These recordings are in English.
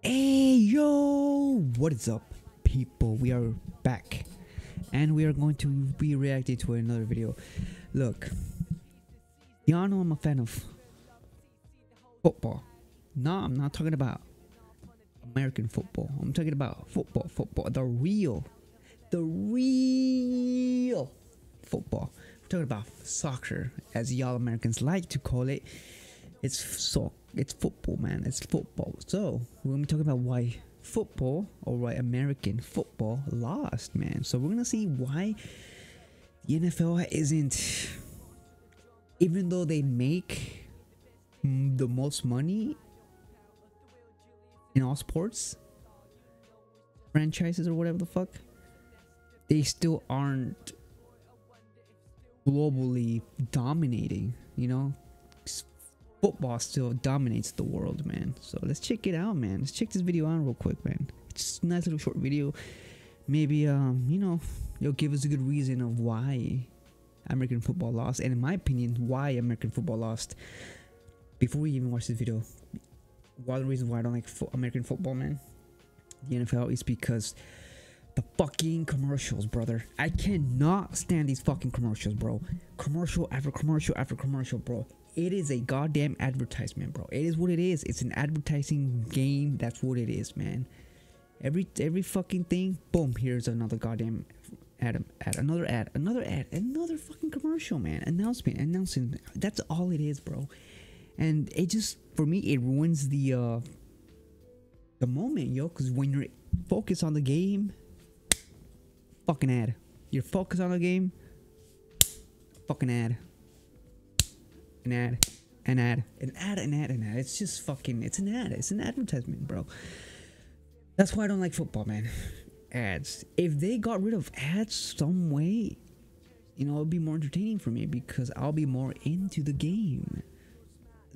Hey yo, what is up, people? We are back, and we are going to be reacting to another video. Look, y'all know I'm a fan of football. No, I'm not talking about American football. I'm talking about football, football, the real, the real football. We're talking about soccer, as y'all Americans like to call it. It's so it's football, man. It's football. So we're gonna be talking about why football or why American football lost, man. So we're gonna see why the NFL isn't, even though they make the most money in all sports franchises or whatever the fuck, they still aren't globally dominating. You know, football still dominates the world, man. So let's check it out, man. Let's check this video out real quick, man. It's just a nice little short video. Maybe, um, you know, it'll give us a good reason of why American football lost, and in my opinion, why American football lost. Before we even watch this video, one reasons why I don't like fo American football, man, the NFL is because the fucking commercials, brother. I cannot stand these fucking commercials, bro. Commercial after commercial after commercial, bro. It is a goddamn advertisement, bro. It is what it is. It's an advertising game. That's what it is, man. Every every fucking thing, boom, here's another goddamn ad, ad another ad, another ad, another fucking commercial, man. Announcement, announcing. That's all it is, bro. And it just for me, it ruins the uh the moment, yo. Cause when you're focused on the game, fucking ad. You're focused on the game, fucking ad an ad, an ad, an ad, an ad, an ad. It's just fucking, it's an ad. It's an advertisement, bro. That's why I don't like football, man. Ads. If they got rid of ads some way, you know, it'd be more entertaining for me because I'll be more into the game.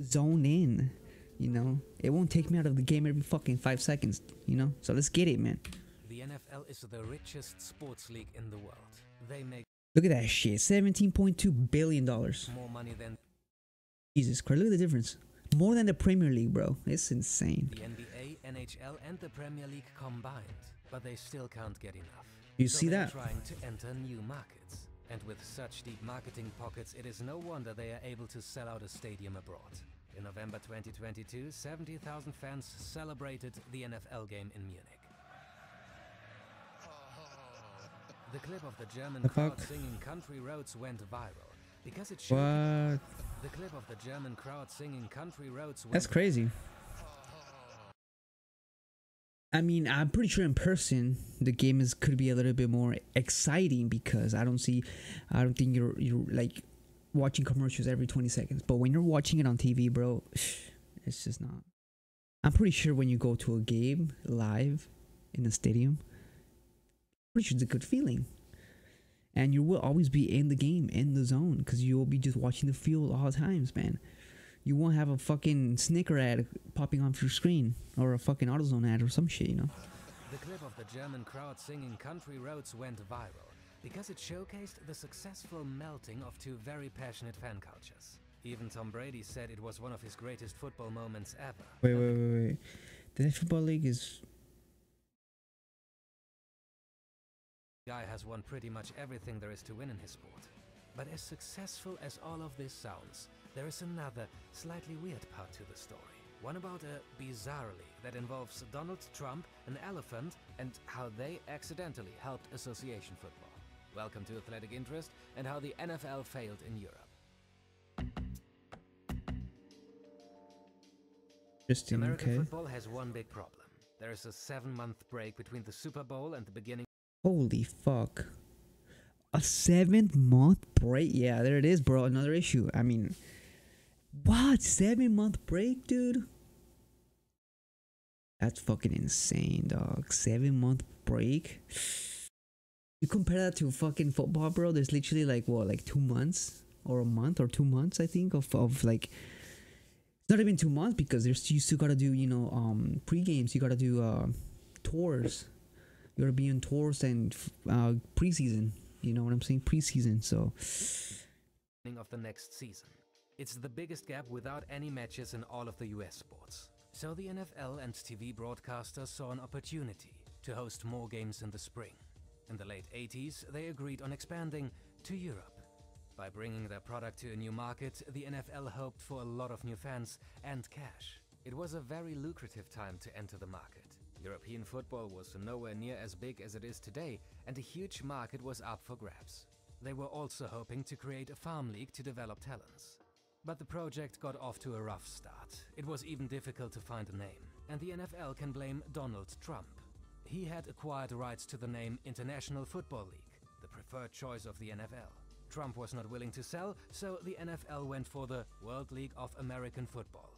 Zone in, you know. It won't take me out of the game every fucking five seconds, you know. So let's get it, man. The NFL is the richest sports league in the world. They make Look at that shit. $17.2 billion. more money than Jesus Christ, look at the difference. More than the Premier League, bro. It's insane. the NBA, NHL, and the Premier League combined, but they still can't get enough. You So see that? Trying to enter new markets, and with such deep marketing pockets, it is no wonder they are able to sell out a stadium abroad. In November 2022, 70,000 fans celebrated the NFL game in Munich. The clip of the German The crowd fuck? singing "Country Roads" went viral because it showed What? the clip of the German crowd singing "Country Roads" That's crazy. I mean, I'm pretty sure in person the game is could be a little bit more exciting because I don't see, I don't think you're you're like watching commercials every 20 seconds. But when you're watching it on TV, bro, it's just not. I'm pretty sure when you go to a game live in a stadium, pretty sure it's a good feeling. And you will always be in the game, in the zone, because you will be just watching the field all the times, man you won't have a fucking Snicker ad popping off your screen or a fucking AutoZone ad or some shit, you know. The clip of the German crowd singing Country Roads went viral because it showcased the successful melting of two very passionate fan cultures. Even Tom Brady said it was one of his greatest football moments ever. Wait, wait, wait, wait. The football league is guy has won pretty much everything there is to win in his sport. But as successful as all of this sounds, there is another, slightly weird part to the story. One about a bizarre league that involves Donald Trump, an elephant, and how they accidentally helped association football. Welcome to Athletic Interest and how the NFL failed in Europe. interesting. American Okay. football has one big problem. There is a seven month break between the Super Bowl and the beginning Holy fuck. A seventh month break? Yeah, there it is, bro. Another issue. I mean, what? Seven month break, dude? That's fucking insane, dog. Seven month break? You compare that to fucking football, bro. There's literally like, what, like two months? Or a month or two months, I think, of, of like. It's not even two months because there's you still gotta do, you know, um, pre games. You gotta do uh, tours. On tours and uh, preseason. You know what I'm saying? Preseason. So of the next season. It's the biggest gap without any matches in all of the US sports. So the NFL and TV broadcasters saw an opportunity to host more games in the spring. In the late 80s, they agreed on expanding to Europe. By bringing their product to a new market, the NFL hoped for a lot of new fans and cash. It was a very lucrative time to enter the market. European football was nowhere near as big as it is today, and a huge market was up for grabs. They were also hoping to create a farm league to develop talents. But the project got off to a rough start. It was even difficult to find a name, and the NFL can blame Donald Trump. He had acquired rights to the name International Football League, the preferred choice of the NFL. Trump was not willing to sell, so the NFL went for the World League of American Football.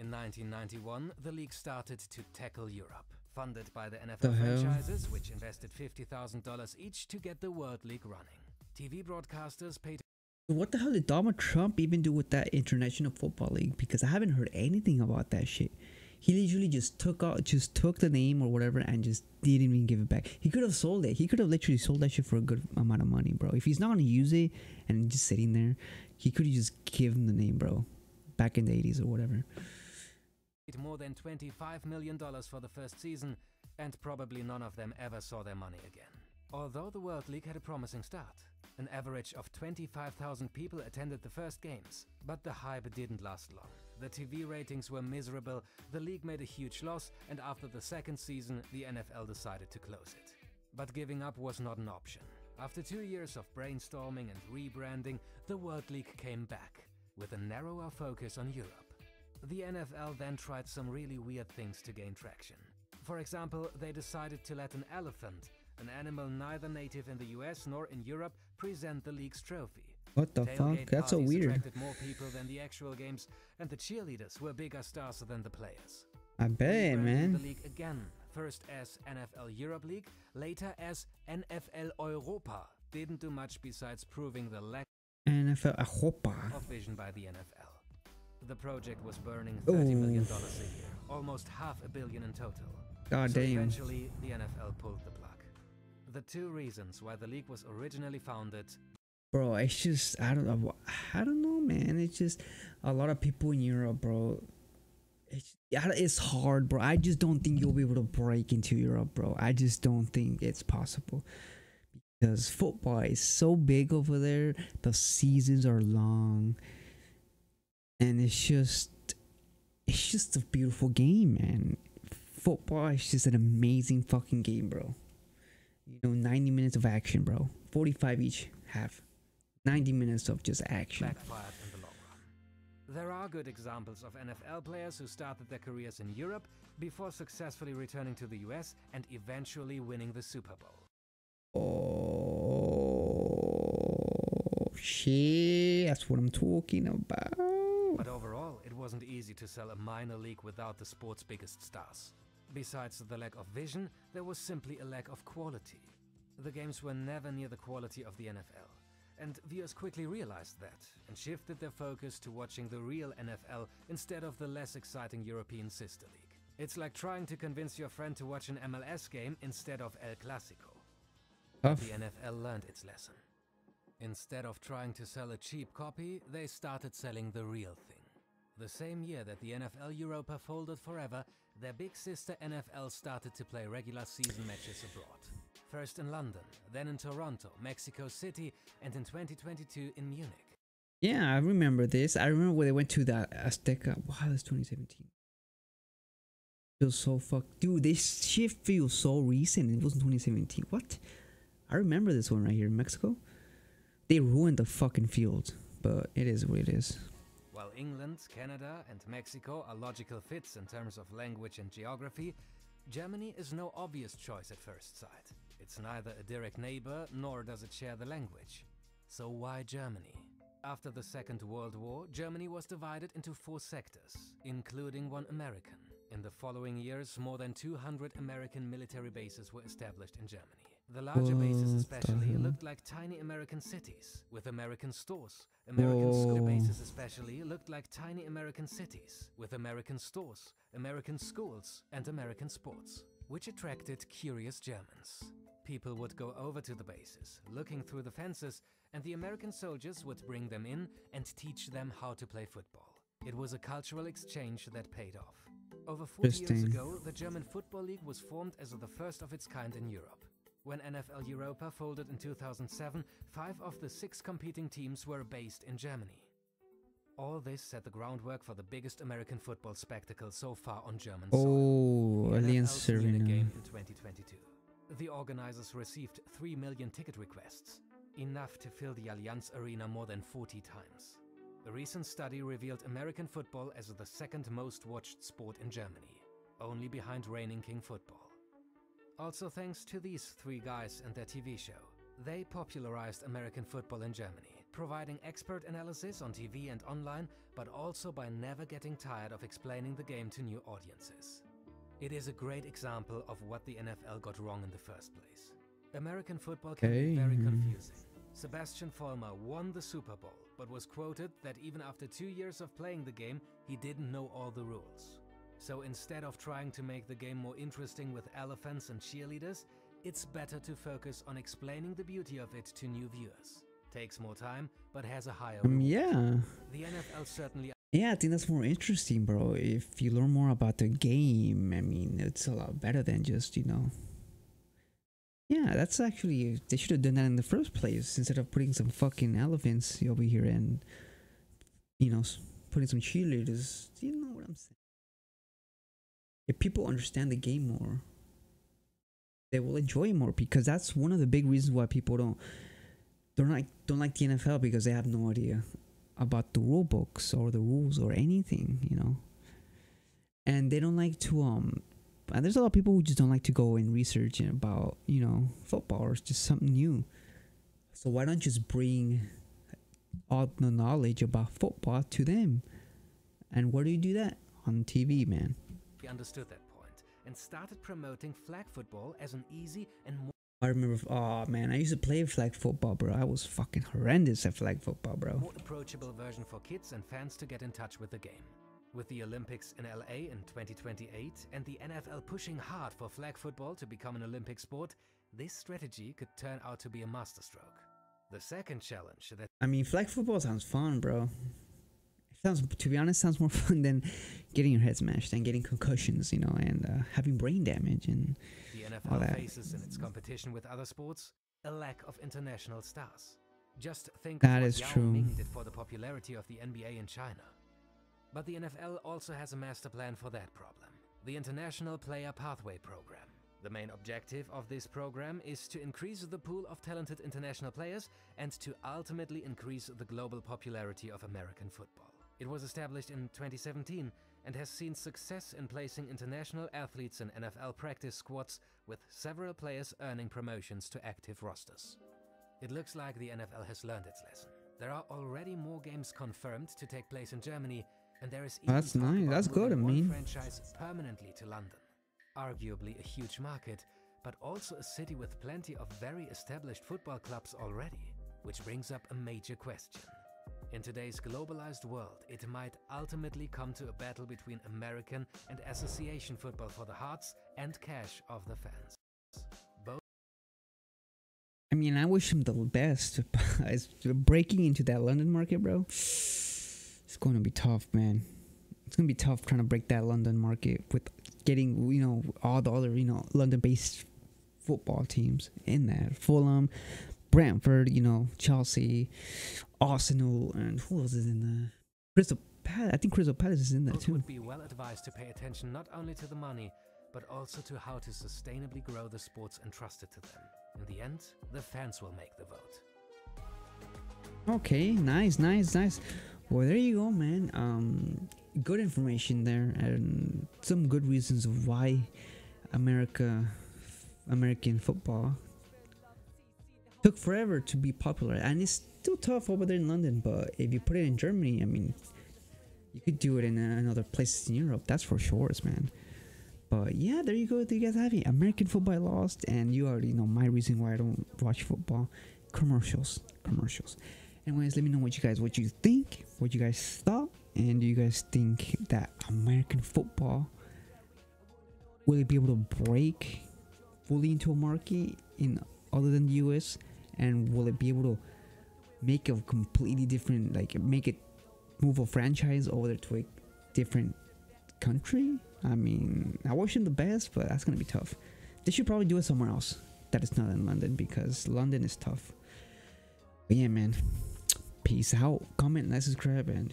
In 1991, the league started to tackle Europe, funded by the NFL The hell? franchises, which invested $50,000 each to get the World League running. TV broadcasters paid What the hell did Donald Trump even do with that International Football League? Because I haven't heard anything about that shit. He literally just took out, just took the name or whatever, and just didn't even give it back. He could have sold it. He could have literally sold that shit for a good amount of money, bro. If he's not gonna use it and just sitting there, he could have just given the name, bro. Back in the eighties or whatever. More than $25 million for the first season, and probably none of them ever saw their money again. Although the World League had a promising start. An average of 25,000 people attended the first games, but the hype didn't last long. The TV ratings were miserable, the league made a huge loss, and after the second season, the NFL decided to close it. But giving up was not an option. After two years of brainstorming and rebranding, the World League came back, with a narrower focus on Europe. The NFL then tried some really weird things to gain traction. For example, they decided to let an elephant, an animal neither native in the US nor in Europe, present the league's trophy. What the Tailgate fuck? That's so weird. attracted more people than the actual games, and the cheerleaders were bigger stars than the players. I bet, man. The league again, first as NFL Europe League, later as NFL Europa, didn't do much besides proving the lack NFL Europa. of vision by the NFL. The project was burning $30 million a year, almost half a billion in total. God so damn. eventually, the NFL pulled the plug. The two reasons why the league was originally founded. Bro it's just i don't know i don't know man. It's just a lot of people in europe bro it's, it's hard bro. I just don't think you'll be able to break into europe bro. I just don't think it's possible. Because football is so big over there the seasons are long and it's just it's just a beautiful game man. Football is just an amazing fucking game bro. You know 90 minutes of action bro. 45 each half. 90 minutes of just action. The long run. There are good examples of NFL players who started their careers in Europe before successfully returning to the US and eventually winning the Super Bowl. oh shit. That's what i'm talking about But overall, it wasn't easy to sell a minor league without the sport's biggest stars. Besides the lack of vision, there was simply a lack of quality. The games were never near the quality of the NFL, and viewers quickly realized that and shifted their focus to watching the real NFL instead of the less exciting European sister league. It's like trying to convince your friend to watch an MLS game instead of El Clasico. Tough. The NFL learned its lesson. Instead of trying to sell a cheap copy, they started selling the real thing. The same year that the NFL Europa folded forever, their big sister NFL started to play regular season matches abroad. First in London, then in Toronto, Mexico City, and in 2022 in Munich. yeah i remember this. I remember when they went to that azteca. Wow that's 2017 feels so fuck dude this shit feels so recent. It wasn't 2017 what? I remember this one right here in mexico they ruined the fucking field but it is what it is While England, Canada, and Mexico are logical fits in terms of language and geography, Germany is no obvious choice at first sight. It's neither a direct neighbor nor does it share the language. So why Germany? After the Second World War, Germany was divided into four sectors, including one American. In the following years, more than 200 American military bases were established in Germany. The larger bases What the especially looked like tiny American cities, with American stores. American school bases especially looked like tiny American cities, with American stores, American schools, and American sports, which attracted curious Germans. People would go over to the bases, looking through the fences, and the American soldiers would bring them in and teach them how to play football. It was a cultural exchange that paid off. Over 40 years ago, the German Football League was formed as the first of its kind in Europe. When NFL Europa folded in 2007, five of the six competing teams were based in Germany. All this set the groundwork for the biggest American football spectacle so far on German soil. Oh, The Allianz Arena. game in 2022. The organizers received 3 million ticket requests, enough to fill the Allianz Arena more than 40 times. A recent study revealed American football as the second most watched sport in Germany, only behind reigning king football. Also thanks to these three guys and their TV show, they popularized American football in Germany, providing expert analysis on TV and online, but also by never getting tired of explaining the game to new audiences. It is a great example of what the NFL got wrong in the first place. American football can be very confusing. Sebastian Vollmer won the Super Bowl, but was quoted that even after two years of playing the game, he didn't know all the rules. So instead of trying to make the game more interesting with elephants and cheerleaders, it's better to focus on explaining the beauty of it to new viewers. Takes more time, but has a higher Um, yeah. The NFL certainly Yeah, I think that's more interesting, bro. If you learn more about the game, I mean, it's a lot better than just, you know. Yeah, that's actually, they should have done that in the first place instead of putting some fucking elephants over here and, you know, putting some cheerleaders. Do you know what I'm saying? If people understand the game more, they will enjoy more because that's one of the big reasons why people don't don't like don't like the NFL because they have no idea about the rule books or the rules or anything, you know. And they don't like to um and there's a lot of people who just don't like to go and research about, you know, football or just something new. So why don't you just bring all the knowledge about football to them? And where do you do that? On TV, man. He understood that point and started promoting flag football as an easy and more I remember, oh man, I used to play flag football, bro. I was fucking horrendous at flag football, bro. more approachable version for kids and fans to get in touch with the game. With the Olympics in LA in 2028 and the NFL pushing hard for flag football to become an Olympic sport, this strategy could turn out to be a masterstroke. The second challenge that I mean, flag football sounds fun, bro. It sounds, to be honest, sounds more fun than getting your head smashed and getting concussions, you know, and uh, having brain damage. And the All NFL that. faces in its competition with other sports, a lack of international stars. Just think That is Yao true. Ming did for the popularity of the NBA in China. But the NFL also has a master plan for that problem. The International Player Pathway Program. The main objective of this program is to increase the pool of talented international players and to ultimately increase the global popularity of American football. It was established in 2017 and has seen success in placing international athletes in NFL practice squads with several players earning promotions to active rosters. It looks like the NFL has learned its lesson. There are already more games confirmed to take place in Germany, and there is even That's nice. That's good, I mean. franchise permanently to London. Arguably a huge market, but also a city with plenty of very established football clubs already, which brings up a major question. In today's globalized world, it might ultimately come to a battle between American and association football for the hearts and cash of the fans. Both I mean, I wish him the best. Breaking into that London market, bro. It's going to be tough, man. It's going to be tough trying to break that London market with getting, you know, all the other, you know, London based football teams in there. Fulham, Brentford, you know, Chelsea, Arsenal, and who else is in there? Crystal Palace. I think Crystal Palace is in there too. would be well advised to pay attention not only to the money, but also to how to sustainably grow the sports entrusted to them. In the end, the fans will make the vote. Okay, nice, nice, nice. Well, there you go, man. Um, good information there, and some good reasons why America, American football, took forever to be popular, and it's still tough over there in London. But if you put it in Germany, I mean, you could do it in uh, another places in Europe. That's for sure, man. But yeah, there you go. There you guys have it. American football lost, and you already know my reason why I don't watch football. Commercials, commercials. Anyways, let me know what you guys, what you think, what you guys thought, and do you guys think that American football will it be able to break fully into a market in other than the US, and will it be able to make a completely different, like make it move a franchise over to a different country. I mean, I wish him the best, but that's gonna be tough. They should probably do it somewhere else that is not in London because London is tough. But yeah, man. Peace out. Comment, like, subscribe, and